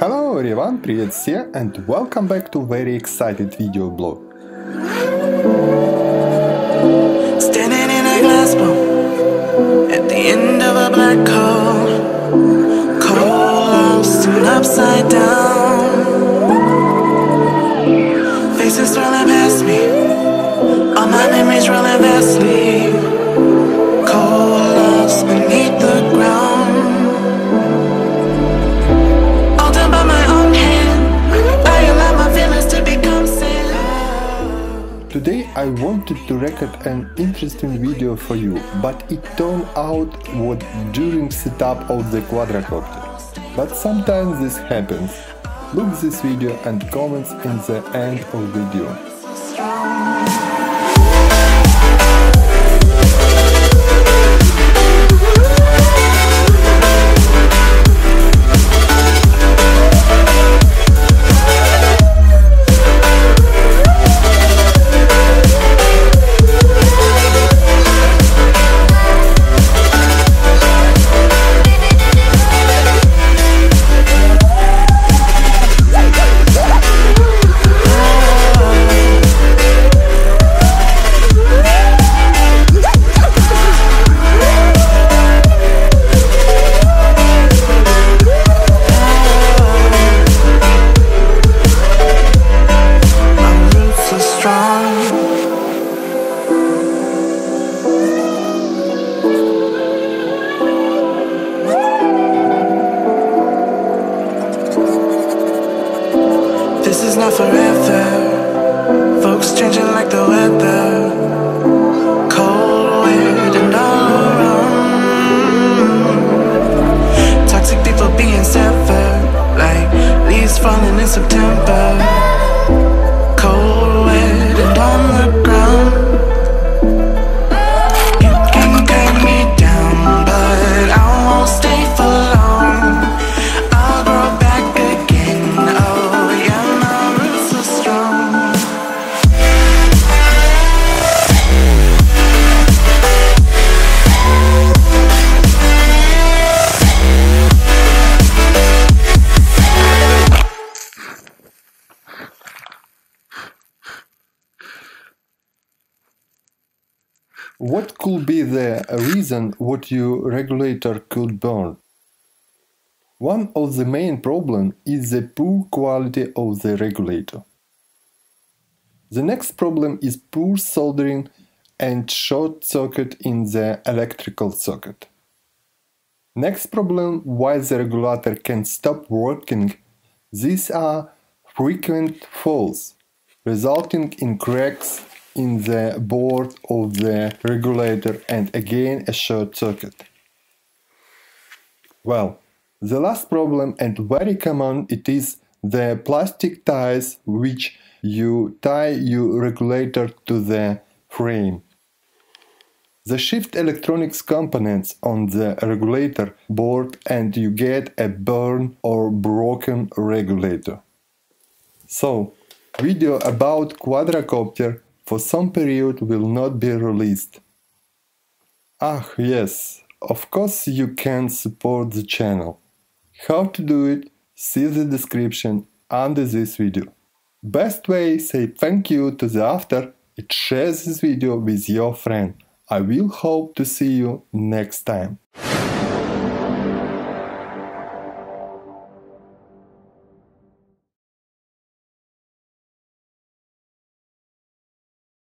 Hello everyone, привет все and welcome back to very excited video blog. Today I wanted to record an interesting video for you, but it turned out what during setup of the quadrocopter. But sometimes this happens. Look this video and comments in the end of video. Folks changing like the weather. What could be the reason what your regulator could burn? One of the main problems is the poor quality of the regulator. The next problem is poor soldering and short circuit in the electrical circuit. Next problem why the regulator can stop working. These are frequent faults, resulting in cracks in the board of the regulator and again a short circuit. Well, the last problem and very common it is the plastic ties which you tie your regulator to the frame. The shift electronics components on the regulator board and you get a burn or broken regulator. So, video about quadrocopter for some period will not be released. Ah yes, of course you can support the channel. How to do it, see the description under this video. Best way say thank you to the author and share this video with your friend. I will hope to see you next time.